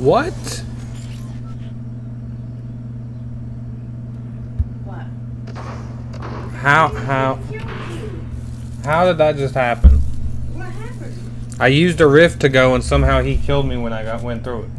What? What? How how how did that just happen? What happened? I used a rift to go and somehow he killed me when I got went through it.